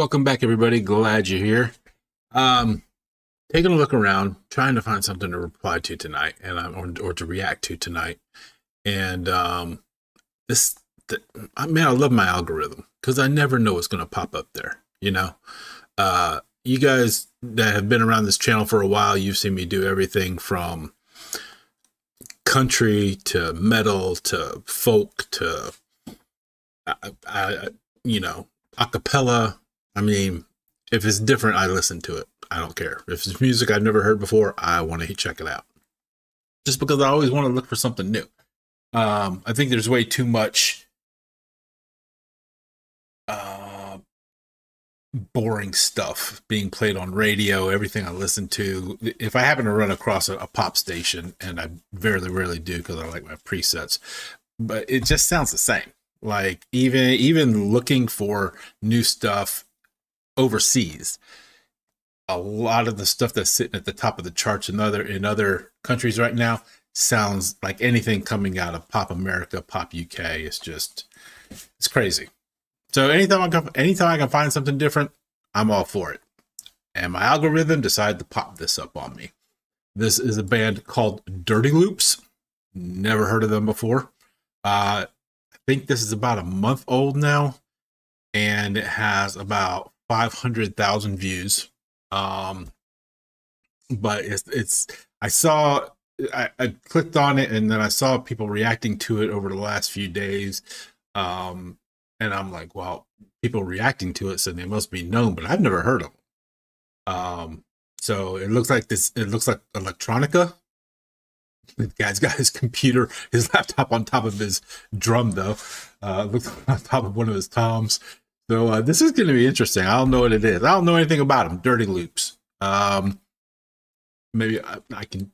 welcome back everybody. Glad you're here. Um, taking a look around, trying to find something to reply to tonight, and um, or, or to react to tonight. And um, this, the, I mean, I love my algorithm because I never know what's going to pop up there. You know, uh, you guys that have been around this channel for a while, you've seen me do everything from country to metal to folk to, I, I you know, acapella. I mean, if it's different, I listen to it. I don't care. If it's music I've never heard before, I want to check it out. Just because I always want to look for something new. Um, I think there's way too much uh, boring stuff being played on radio. Everything I listen to, if I happen to run across a, a pop station, and I very rarely do because I like my presets, but it just sounds the same. Like even even looking for new stuff overseas, a lot of the stuff that's sitting at the top of the charts in other in other countries right now sounds like anything coming out of Pop America, Pop UK. It's just it's crazy. So anytime I can anytime I can find something different, I'm all for it. And my algorithm decided to pop this up on me. This is a band called Dirty Loops. Never heard of them before. Uh, I think this is about a month old now, and it has about 500,000 views. Um, but it's, it's, I saw, I, I clicked on it and then I saw people reacting to it over the last few days. Um, and I'm like, well, people reacting to it, so they must be known, but I've never heard of them. Um, so it looks like this, it looks like electronica the guy's got his computer, his laptop on top of his drum, though. Uh, looks on top of one of his toms. So uh, this is going to be interesting. I don't know what it is. I don't know anything about them. Dirty Loops. Um, maybe I, I can.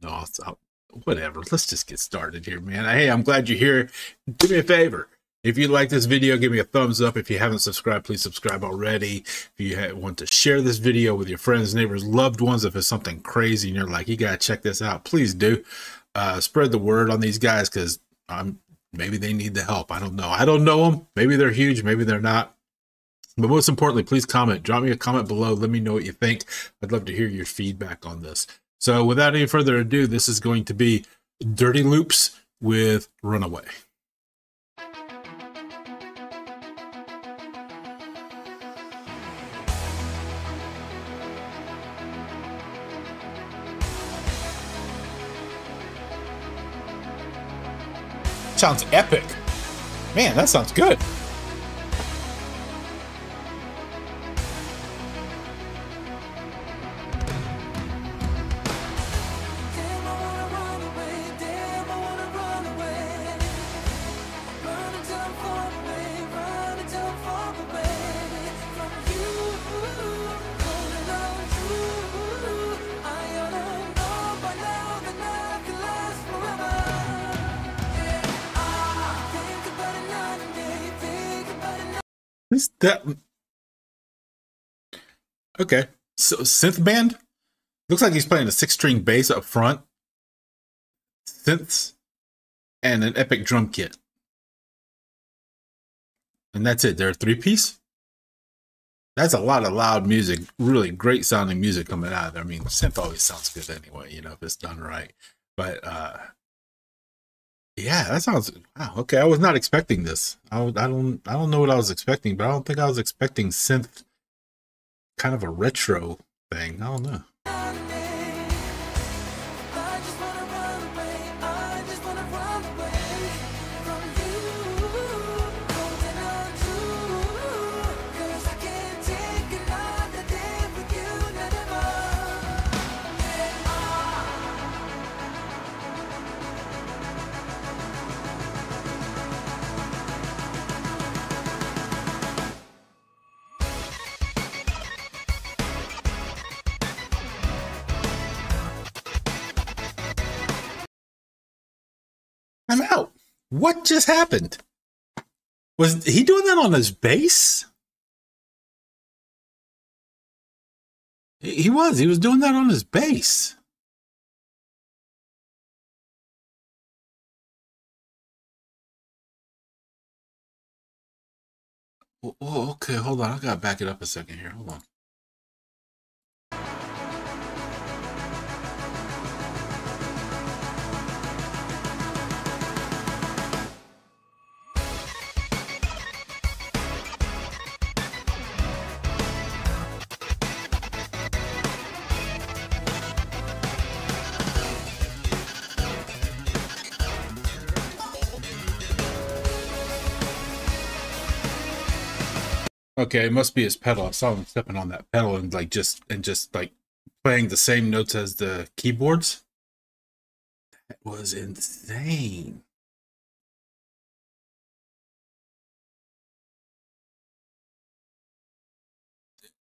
No. I'll, I'll, whatever. Let's just get started here, man. Hey, I'm glad you're here. Do me a favor if you like this video, give me a thumbs up. If you haven't subscribed, please subscribe already. If you want to share this video with your friends, neighbors, loved ones, if it's something crazy and you're like, you got to check this out, please do. Uh, spread the word on these guys because I'm maybe they need the help. I don't know. I don't know them. Maybe they're huge. Maybe they're not. But most importantly, please comment. Drop me a comment below. Let me know what you think. I'd love to hear your feedback on this. So without any further ado, this is going to be Dirty Loops with Runaway. Sounds epic. Man, that sounds good. That okay? So synth band looks like he's playing a six string bass up front, synths, and an epic drum kit, and that's it. They're a three piece. That's a lot of loud music, really great sounding music coming out. I mean, synth always sounds good anyway, you know, if it's done right. But uh yeah, that sounds wow. Okay, I was not expecting this. I, I don't I don't know what I was expecting, but I don't think I was expecting synth kind of a retro thing. I don't know. I'm out. What just happened? Was he doing that on his bass? He was. He was doing that on his bass. Oh, okay, hold on. I gotta back it up a second here. Hold on. Okay, it must be his pedal. I saw him stepping on that pedal and like just and just like playing the same notes as the keyboards. That was insane.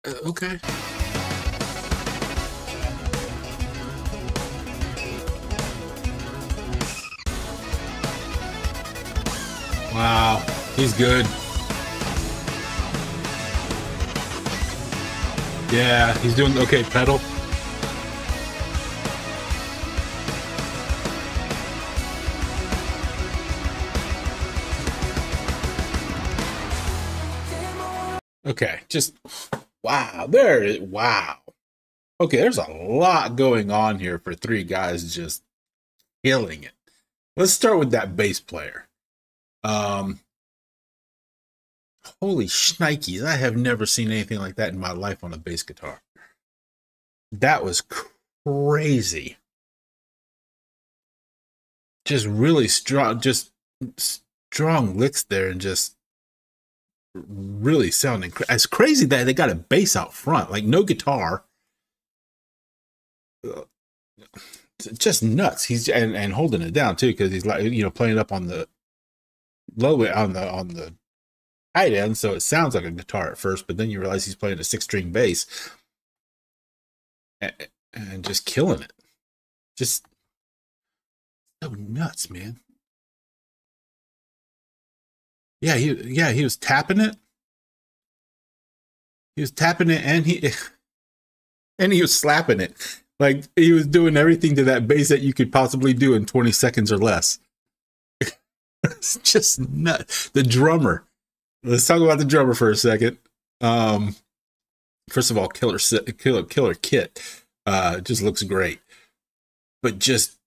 Uh, okay. Wow, he's good. Yeah, he's doing okay. Pedal. Okay, just wow. There, wow. Okay, there's a lot going on here for three guys just killing it. Let's start with that bass player. Um, Holy shnikes, I have never seen anything like that in my life on a bass guitar. That was crazy. Just really strong, just strong licks there and just really sounding cra- it's crazy that they got a bass out front like no guitar just nuts he's and, and holding it down too because he's like you know playing up on the low on the on the high end, so it sounds like a guitar at first, but then you realize he's playing a six string bass and, and just killing it. Just so nuts, man. Yeah, he yeah, he was tapping it. He was tapping it and he and he was slapping it. Like he was doing everything to that bass that you could possibly do in 20 seconds or less. it's just nuts. The drummer let's talk about the drummer for a second. Um, first of all, killer killer killer kit uh, just looks great, but just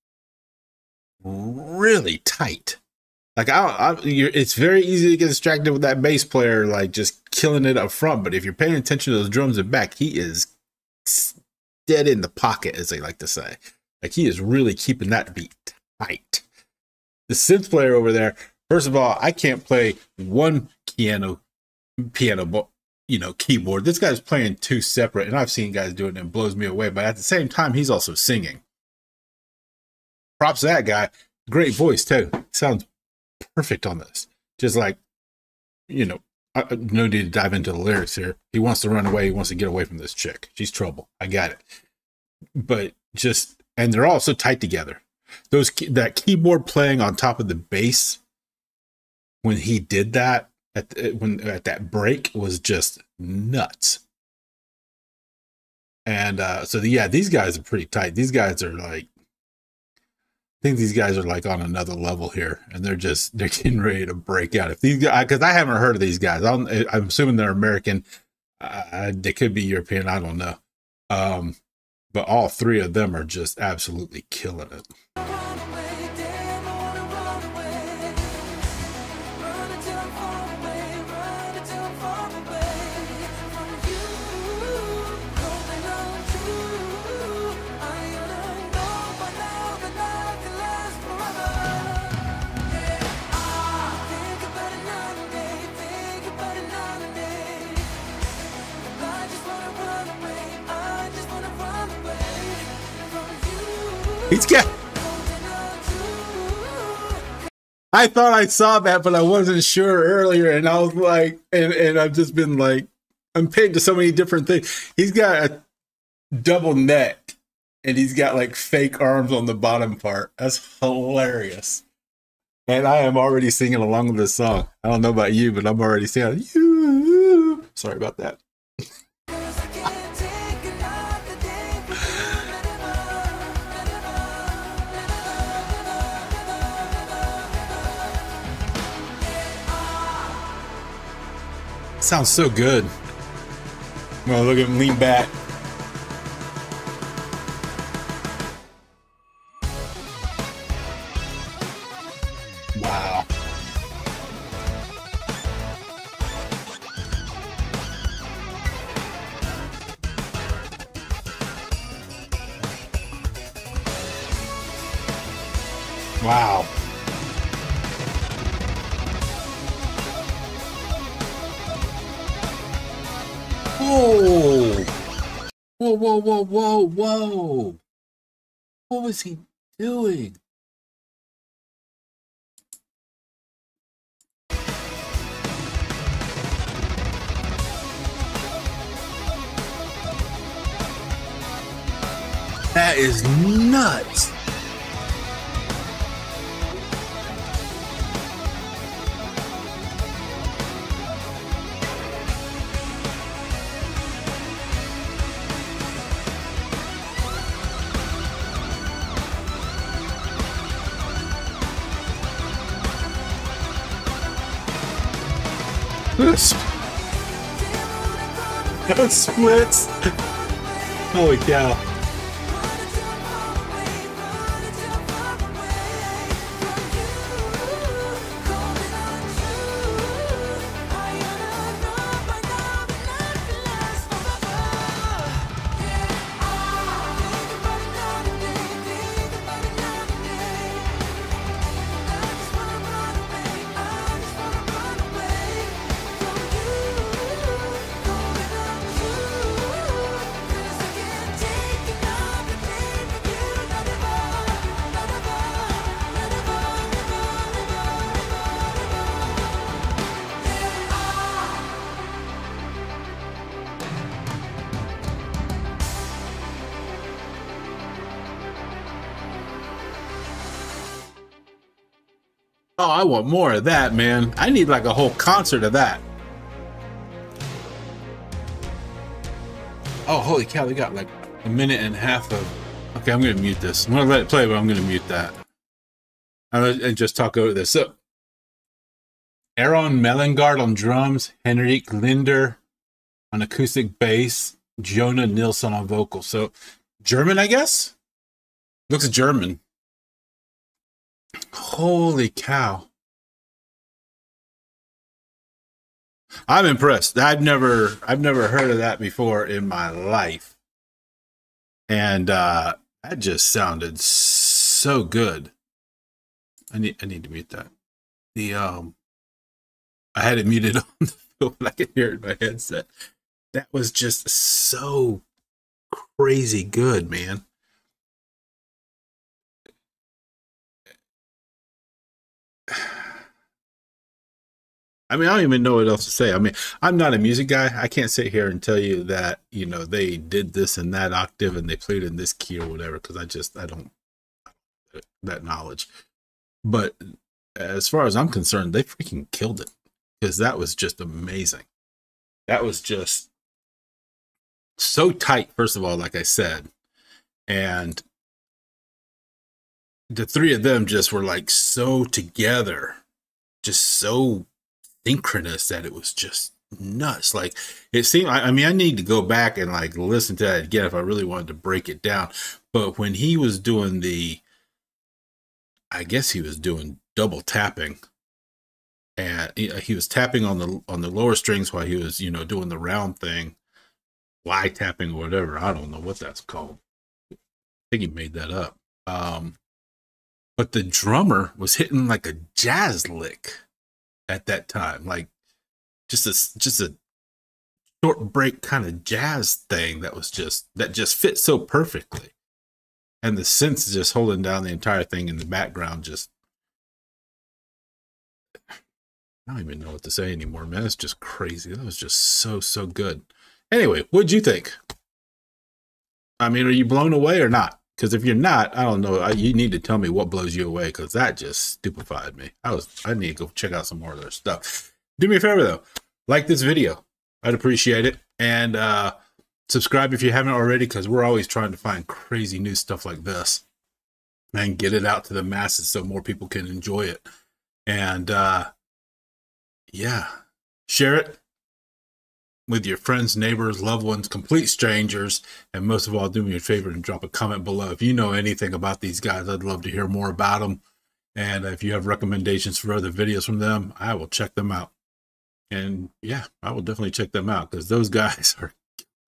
really tight. Like I, I it's very easy to get distracted with that bass player, like just killing it up front. But if you're paying attention to those drums and back, he is dead in the pocket, as they like to say. Like he is really keeping that beat tight. The synth player over there, first of all, I can't play one piano piano you know keyboard. This guy's playing two separate and i've seen guys do it and it blows me away but at the same time he's also singing. Props to that guy. Great voice too. Sounds perfect on this. Just like you know I, no need to dive into the lyrics here. He wants to run away. He wants to get away from this chick. She's trouble. I got it. But just and they're all so tight together. Those that keyboard playing on top of the bass when he did that at the, when at that break was just nuts. And uh, so the, yeah, these guys are pretty tight. These guys are like, I think these guys are like on another level here, and they're just they're getting ready to break out. If these guys, because I haven't heard of these guys, I'm, I'm assuming they're American. Uh, they could be European. I don't know. Um, but all three of them are just absolutely killing it. He's got. I thought I saw that, but I wasn't sure earlier, and I was like, and and I've just been like, I'm paid to so many different things. He's got a double neck, and he's got like fake arms on the bottom part. That's hilarious. And I am already singing along with this song. I don't know about you, but I'm already singing. Sorry about that. Sounds so good. Well, look at him lean back. Wow. Whoa! What was he doing? That is nuts! Those splits. Holy cow. Oh, I want more of that, man. I need like a whole concert of that. Oh, holy cow, they got like a minute and a half of... Okay, I'm going to mute this. I'm going to let it play, but I'm going to mute that. And just talk over this. So, Aron Mellergård on drums, Henrik Linder on acoustic bass, Jonah Nilsson on vocals. So, German, I guess? Looks German. Holy cow. I'm impressed. I've never I've never heard of that before in my life. And uh that just sounded so good. I need I need to mute that. The um I had it muted on the phone, I can hear it in my headset. That was just so crazy good, man. I mean, I don't even know what else to say. I mean, I'm not a music guy. I can't sit here and tell you that, you know, they did this in that octave and they played in this key or whatever, because I just, I don't, that knowledge. But as far as I'm concerned, they freaking killed it because that was just amazing. That was just so tight, first of all, like I said. And the three of them just were like so together, just so synchronous that it was just nuts. Like it seemed, I, I, mean, I need to go back and like listen to that again if I really wanted to break it down. But when he was doing the, I guess he was doing double tapping and he, was tapping on the, on the lower strings while he was, you know, doing the round thing, Y tapping or whatever. I don't know what that's called. I think he made that up. Um, but the drummer was hitting like a jazz lick at that time, like just a just a short break kind of jazz thing that was just that just fit so perfectly, and the synths just holding down the entire thing in the background. Just I don't even know what to say anymore, man. It's just crazy. That was just so so good. Anyway, what'd you think? I mean, are you blown away or not? Because if you're not, I don't know. I, you need to tell me what blows you away because that just stupefied me. I was I need to go check out some more of their stuff. Do me a favor though, like this video. I'd appreciate it, and uh, subscribe if you haven't already because we're always trying to find crazy new stuff like this and get it out to the masses so more people can enjoy it. And uh, yeah, share it, with your friends, neighbors, loved ones, complete strangers. And most of all, do me a favor and drop a comment below. If you know anything about these guys, I'd love to hear more about them. And if you have recommendations for other videos from them, I will check them out. And yeah, I will definitely check them out because those guys are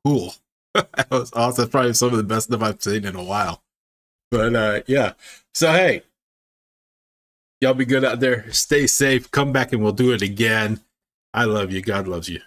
cool. that was awesome. Probably some of the best stuff I've seen in a while. But uh, yeah. So hey, y'all be good out there. Stay safe. Come back and we'll do it again. I love you. God loves you.